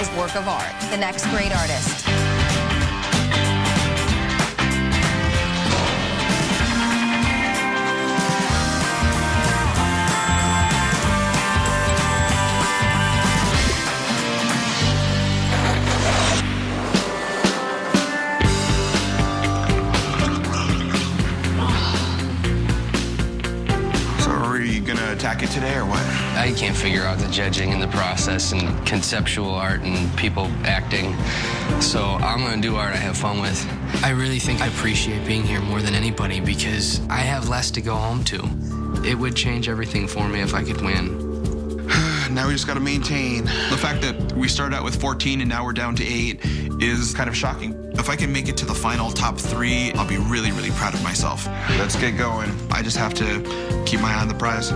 is work of art. The next great artist. Attack it today or what? I can't figure out the judging and the process and conceptual art and people acting. So I'm gonna do art I have fun with. I really think I appreciate being here more than anybody because I have less to go home to. It would change everything for me if I could win. Now we just gotta maintain. The fact that we started out with 14 and now we're down to eight is kind of shocking. If I can make it to the final top three, I'll be really, really proud of myself. Let's get going. I just have to keep my eye on the prize.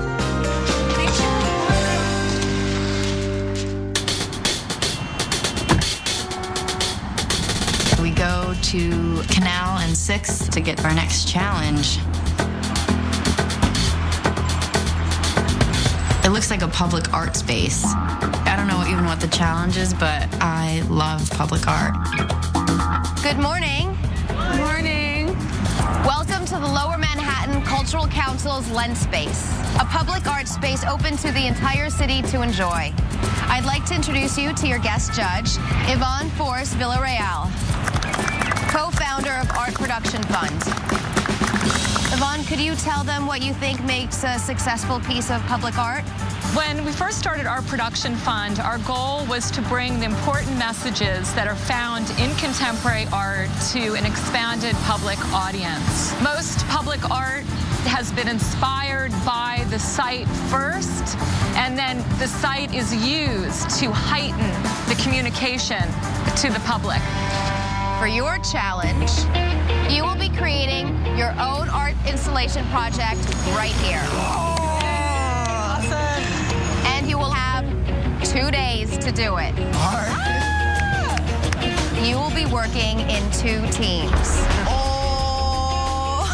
We go to Canal and Sixth to get our next challenge. It looks like a public art space. I don't know even what the challenge is, but I love public art. Good morning. Good morning. Welcome to the Lower Manhattan Cultural Council's Lens Space, a public art space open to the entire city to enjoy. I'd like to introduce you to your guest judge, Yvonne Force Villarreal, co-founder of Art Production Fund. Yvonne, could you tell them what you think makes a successful piece of public art? When we first started our production fund, our goal was to bring the important messages that are found in contemporary art to an expanded public audience. Most public art has been inspired by the site first, and then the site is used to heighten the communication to the public. For your challenge, you will be creating your own art installation project right here. And you will have two days to do it. Ah! You will be working in two teams. Oh.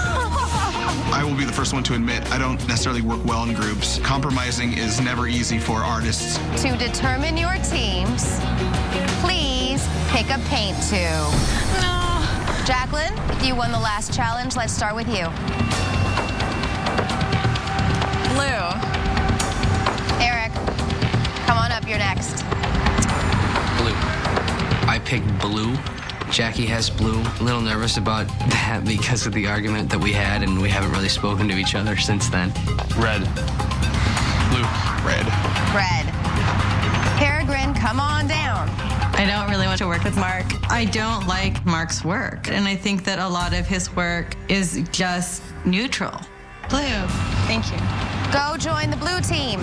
I will be the first one to admit I don't necessarily work well in groups. Compromising is never easy for artists. To determine your teams, please pick a paint tube. No. Jacqueline, you won the last challenge. Let's start with you. Blue. Eric, come on up. You're next. Blue. I picked blue. Jackie has blue. A little nervous about that because of the argument that we had, and we haven't really spoken to each other since then. Red. Blue. Red. Red. Peregrine, come on down. I don't really want to work with Mark. I don't like Mark's work. And I think that a lot of his work is just neutral. Blue. Thank you. Go join the blue team.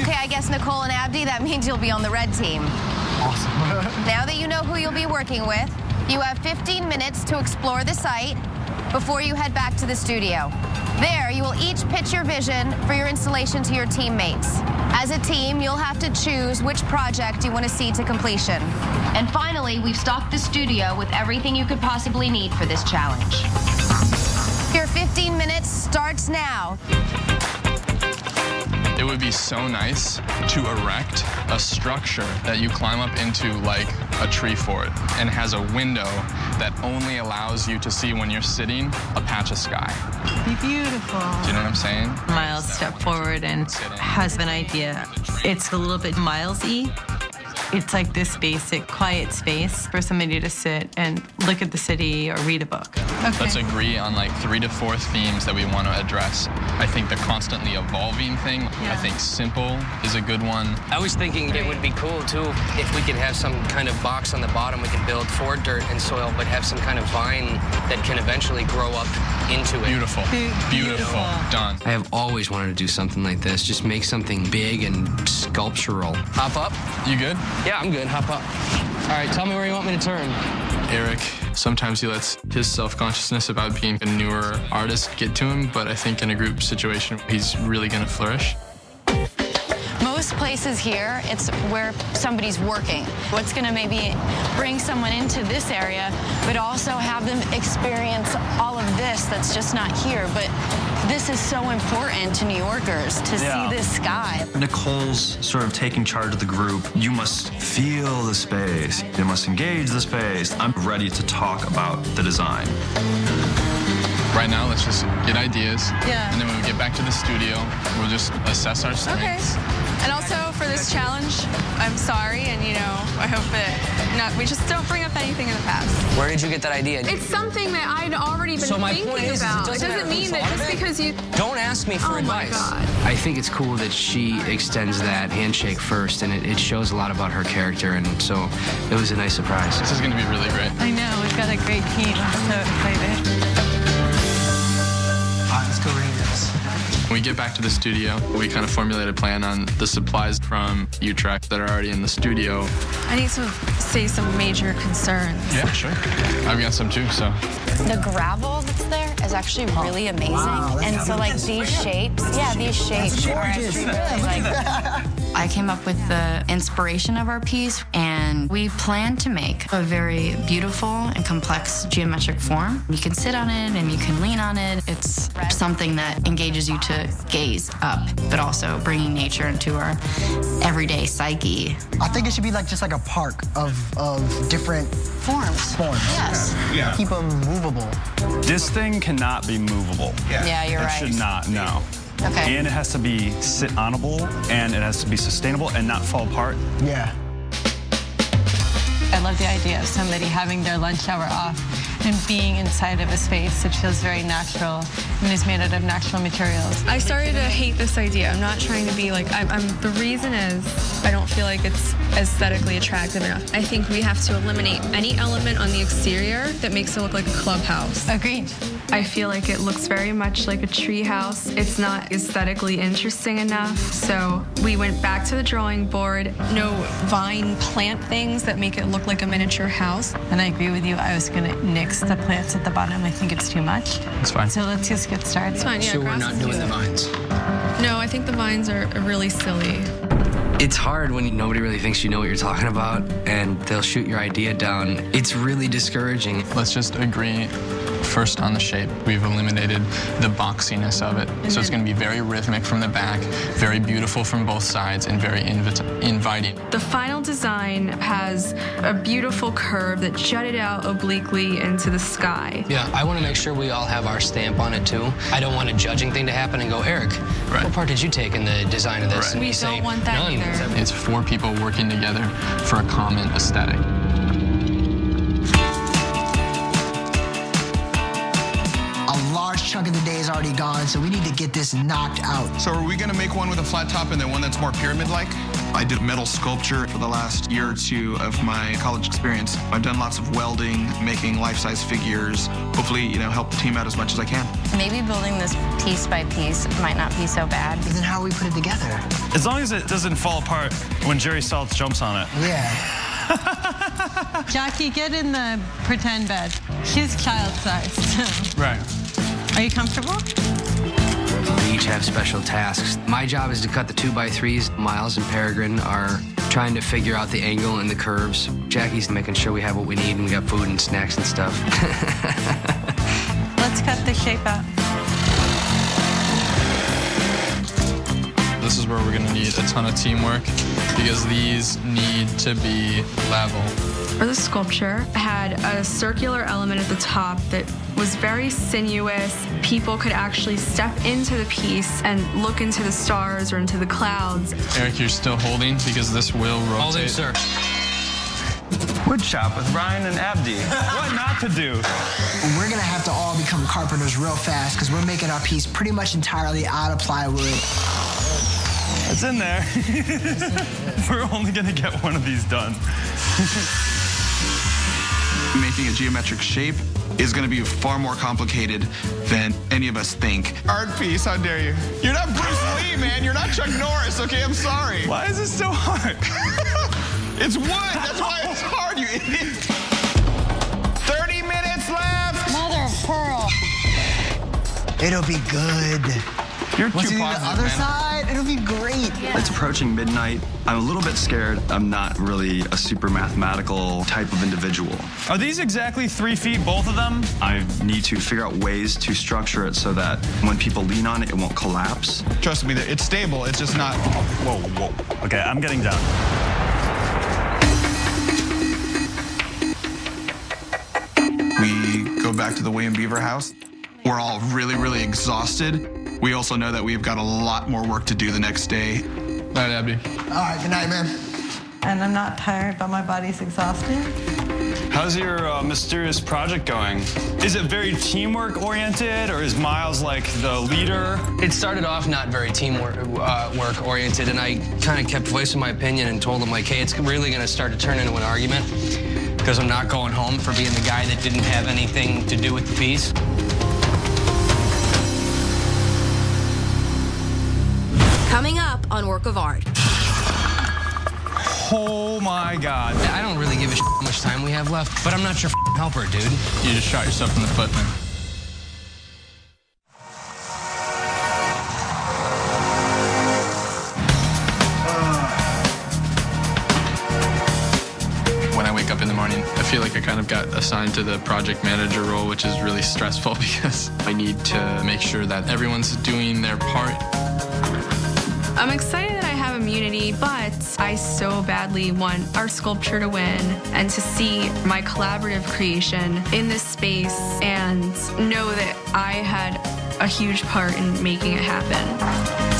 Okay, I guess Nicole and Abdi, that means you'll be on the red team. Awesome. Now that you know who you'll be working with, you have 15 minutes to explore the site before you head back to the studio. There, you will each pitch your vision for your installation to your teammates. As a team, you'll have to choose which project you want to see to completion. And finally, we've stocked the studio with everything you could possibly need for this challenge. Your 15 minutes starts now. It would be so nice to erect a structure that you climb up into like a tree fort and has a window that only allows you to see when you're sitting a patch of sky. Be beautiful. Do you know what I'm saying? Miles stepped forward and has an idea. It's a little bit Miles-y. It's like this basic, quiet space for somebody to sit and look at the city or read a book. Let's agree on like three to four themes that we want to address. I think the constantly evolving thing, yeah. I think simple is a good one. I was thinking it would be cool too if we could have some kind of box on the bottom we can build for dirt and soil, but have some kind of vine that can eventually grow up into it. Beautiful. Beautiful. Done. I have always wanted to do something like this. Just make something big and sculptural. Hop up? You good? Yeah, I'm good. Hop up. All right, tell me where you want me to turn. Eric, sometimes he lets his self-consciousness about being a newer artist get to him, but I think in a group situation, he's really gonna flourish. Most places here, it's where somebody's working. What's going to maybe bring someone into this area, but also have them experience all of this that's just not here. But This is so important to New Yorkers to Yeah. see this sky. Nicole's sort of taking charge of the group. You must feel the space. You must engage the space. I'm ready to talk about the design. Right now, let's just get ideas. Yeah. And then when we get back to the studio, we'll just assess our Okay. Strengths. And also for this challenge, I'm sorry, and you know, I hope that not, we just don't bring up anything in the past. Where did you get that idea? It's something that I'd already been So my thinking point is, is it doesn't matter who mean that thought just because you. Don't ask me for Oh my advice. God. I think it's cool that she extends that handshake first, and it, it shows a lot about her character, and so it was a nice surprise. This is going to be really great. I know, we've got a great team. I'm so excited. We get back to the studio, we kind of formulate a plan on the supplies from Utrecht that are already in the studio. I need to say some major concerns. Yeah, sure. I've got some too, so. The gravel that's there is actually really amazing. and so like these shapes, yeah, these shapes are actually really like I came up with the inspiration of our piece, and we plan to make a very beautiful and complex geometric form. You can sit on it and you can lean on it. It's something that engages you to gaze up, but also bringing nature into our everyday psyche. I think it should be like just like a park of, of different Forms. forms. Yes. Yeah. Keep them movable. This thing cannot be movable. Yeah, you're it right. It should not, no. Okay. And it has to be sit onable and it has to be sustainable and not fall apart. Yeah. I love the idea of somebody having their lunch hour off and being inside of a space that feels very natural and is made out of natural materials. I started to hate this idea. I'm not trying to be like, I'm, I'm, the reason is I don't feel like it's aesthetically attractive enough. I think we have to eliminate any element on the exterior that makes it look like a clubhouse. Agreed. I feel like it looks very much like a tree house. It's not aesthetically interesting enough. So we went back to the drawing board. No vine plant things that make it look like a miniature house. And I agree with you. I was going to nix the plants at the bottom. I think it's too much. It's fine. So let's just get started. It's fine, yeah. so we're not is doing the vines. No, I think the vines are really silly. It's hard when nobody really thinks you know what you're talking about, and they'll shoot your idea down. It's really discouraging. Let's just agree first on the shape. We've eliminated the boxiness of it. so it's mhm. going to be very rhythmic from the back, very beautiful from both sides, and very invit- inviting. The final design has a beautiful curve that jutted out obliquely into the sky. Yeah, I want to make sure we all have our stamp on it too. I don't want a judging thing to happen and go, Eric, Right. what part did you take in the design of this? Right. And We don't want that None. either. It's four people working together for a common aesthetic. Already gone, so we need to get this knocked out. So are we gonna make one with a flat top and then one that's more pyramid-like? I did metal sculpture for the last year or two of my college experience. I've done lots of welding, making life-size figures. Hopefully, you know, help the team out as much as I can. Maybe building this piece by piece might not be so bad. But then how we put it together? As long as it doesn't fall apart when Jerry Saltz jumps on it. Yeah. Jackie, get in the pretend bed. She's child sized. Right. Are you comfortable? We each have special tasks. My job is to cut the two by threes. Miles and Peregrine are trying to figure out the angle and the curves. Jackie's making sure we have what we need and we got food and snacks and stuff. Let's cut the shape out. This is where we're going to need a ton of teamwork because these need to be level. Or the sculpture had a circular element at the top that was very sinuous. People could actually step into the piece and look into the stars or into the clouds. Eric, you're still holding because this will rotate. Holding, sir. Wood shop with Ryan and Abdi. what not to do? We're gonna have to all become carpenters real fast because we're making our piece pretty much entirely out of plywood. It's in there. We're only gonna get one of these done. Making a geometric shape is gonna be far more complicated than any of us think. Art piece, how dare you? You're not Bruce Lee, man. You're not Chuck Norris, okay? I'm sorry. Why is this so hard? It's wood. That's why it's hard, you idiot. 30 minutes left. Mother of pearl. It'll be good. You're Once too you do the other man. side, it'll be great. It's approaching midnight. I'm a little bit scared. I'm not really a super mathematical type of individual. Are these exactly three feet, both of them? I need to figure out ways to structure it so that when people lean on it, it won't collapse. Trust me, it's stable. It's just not. Whoa, whoa. Okay, I'm getting down. We go back to the William Beaver house. We're all really, really exhausted. We also know that we've got a lot more work to do the next day. Night, Abby. All right, good night, man. And I'm not tired, but my body's exhausted. How's your uh, mysterious project going? Is it very teamwork oriented, or is Miles like the leader? It started off not very teamwork uh, work oriented, and I kind of kept voicing my opinion and told him like, hey, it's really going to start to turn into an argument because I'm not going home for being the guy that didn't have anything to do with the piece. On Work of Art. Oh my God. I don't really give a shit how much time we have left, but I'm not your f***ing helper, dude. You just shot yourself in the foot, man. When I wake up in the morning, I feel like I kind of got assigned to the project manager role, which is really stressful because I need to make sure that everyone's doing their part. I'm excited that I have immunity, but I so badly want our sculpture to win and to see my collaborative creation in this space and know that I had a huge part in making it happen.